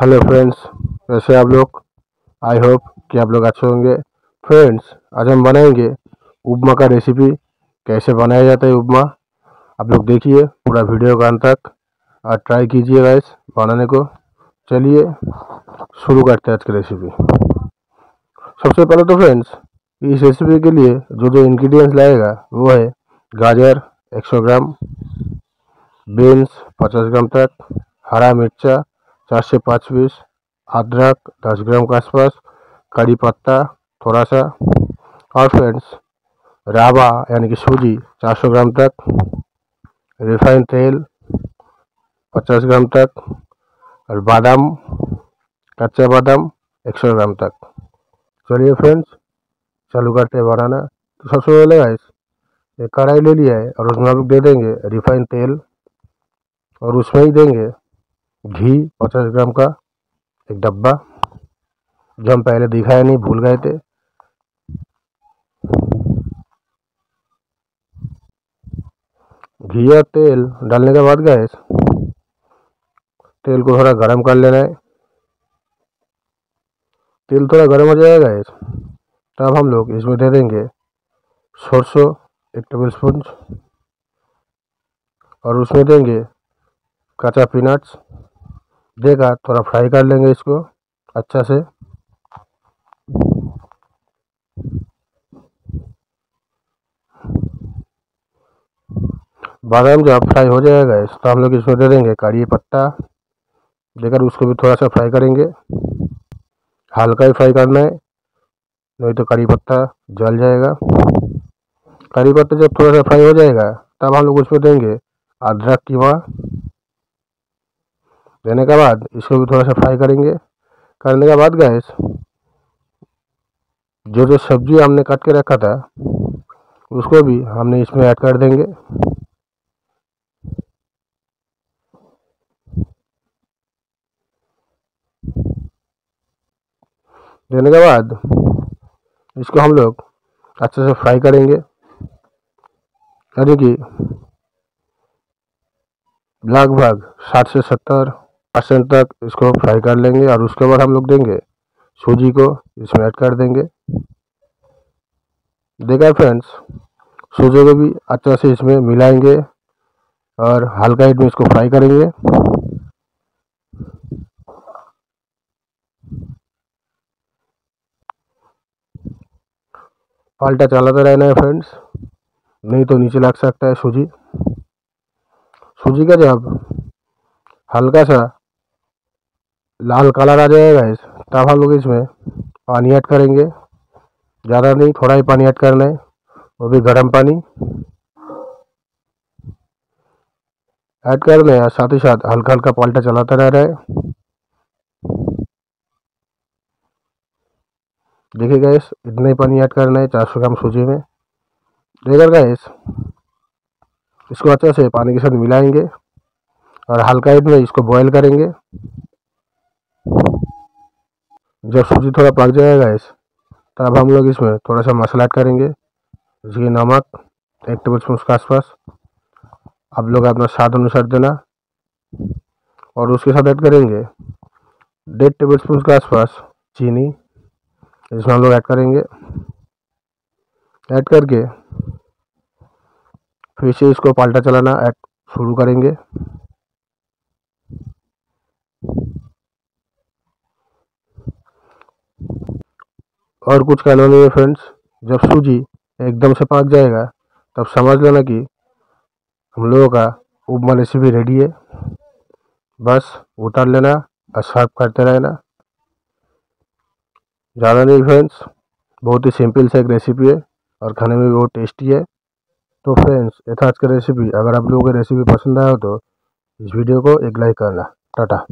Hello friends कैसे आप लोग आई होप कि आप लोग अच्छे होंगे। फ्रेंड्स आज हम बनाएँगे उपमा का रेसिपी कैसे बनाया जाता है उपमा? आप लोग देखिए पूरा वीडियो का अंत तक। और ट्राई कीजिए गाइस बनाने को। चलिए, शुरू करते हैं आज की रेसिपी सबसे पहले तो फ्रेंड्स इस रेसिपी के लिए जो जो इंग्रेडिएंट्स लाएगा, वो है गाजर 100 ग्राम बीन्स 50 ग्राम तक, हरा मिर्चा चार से पाँच पीस अदरक दस ग्राम के आसपास कड़ी पत्ता थोड़ा सा और फ्रेंड्स रावा यानी कि सूजी 400 ग्राम तक रिफाइंड तेल 50 ग्राम तक और बादाम कच्चा बादाम 100 ग्राम तक चलिए फ्रेंड्स चालू करते हैं बनाना तो सबसे पहले गाइस एक कढ़ाई ले लिया है और उसमें हम लोग दे देंगे रिफाइंड तेल और उसमें ही देंगे घी, पचास ग्राम का एक डब्बा, जो हम पहले दिखाया नहीं, भूल गए थे। घी या तेल डालने के बाद गैस, तेल को थोड़ा गर्म कर लेना है। तेल थोड़ा गर्म हो जाएगा, गैस। तब हम लोग इसमें दे देंगे सरसों एक टेबल स्पून और उसमें देंगे कच्चा पीनट्स देगा थोड़ा फ्राई कर लेंगे इसको अच्छा से। बादाम जब फ्राई हो जाएगा तो हम लोग इसमें दे देंगे कड़ी पत्ता। देकर उसको भी थोड़ा सा फ्राई करेंगे। हल्का ही फ्राई करना है, नहीं तो कड़ी पत्ता जल जाएगा। कड़ी पत्ता जब थोड़ा सा फ्राई हो जाएगा, तब हम लोग उसमें देंगे अदरक की वहाँ देने के बाद इसको भी थोड़ा सा फ्राई करेंगे। करने के बाद गैस जो जो सब्ज़ी हमने काट के रखा था, उसको भी हमने इसमें ऐड कर देंगे। देने के बाद इसको हम लोग अच्छे से फ्राई करेंगे। यानी कि लगभग साठ से सत्तर परसेंट तक इसको फ्राई कर लेंगे और उसके बाद हम लोग देंगे सूजी को, इसमें ऐड कर देंगे। देखा फ्रेंड्स सूजी को भी अच्छा से इसमें मिलाएँगे और हल्का हिट में इसको फ्राई करेंगे। पलटा चलाते रहना है फ्रेंड्स नहीं तो नीचे लग सकता है सूजी। सूजी का जब हल्का सा लाल कलर आ जाएगा इस तब हम लोग इसमें पानी ऐड करेंगे। ज़्यादा नहीं, थोड़ा ही पानी ऐड करना है वो भी गर्म पानी। ऐड करना है साथ ही साथ हल्का हल्का पलटा चलाता रह रहा है। देखिए गैस इतना ही पानी ऐड करना है चार सौ ग्राम सूजी में। देकर गैस इसको अच्छे से पानी के साथ मिलाएँगे, और हल्का में इसको बॉईल करेंगे। जब सूजी थोड़ा पक जाएगा इस, तब हम लोग इसमें थोड़ा सा मसाला ऐड करेंगे जैसे नमक, एक टेबल स्पून के आसपास। आप लोग अपना स्वाद अनुसार देना। और उसके साथ ऐड करेंगे डेढ़ टेबल स्पून के आसपास चीनी इसमें हम लोग ऐड करेंगे। ऐड करके फिर से इसको पलटा चलाना ऐड शुरू करेंगे। और कुछ कहना नहीं है फ्रेंड्स जब सूजी एकदम से पक जाएगा, तब समझ लेना कि हम लोगों का उपमा रेसिपी रेडी है। बस उतार लेना और सर्व करते रहना। ज़्यादा नहीं फ्रेंड्स बहुत ही सिंपल सा एक रेसिपी है और खाने में भी बहुत टेस्टी है। तो फ्रेंड्स ये था आज का रेसिपी अगर आप लोगों को रेसिपी पसंद आया हो तो इस वीडियो को एक लाइक करना। टाटा।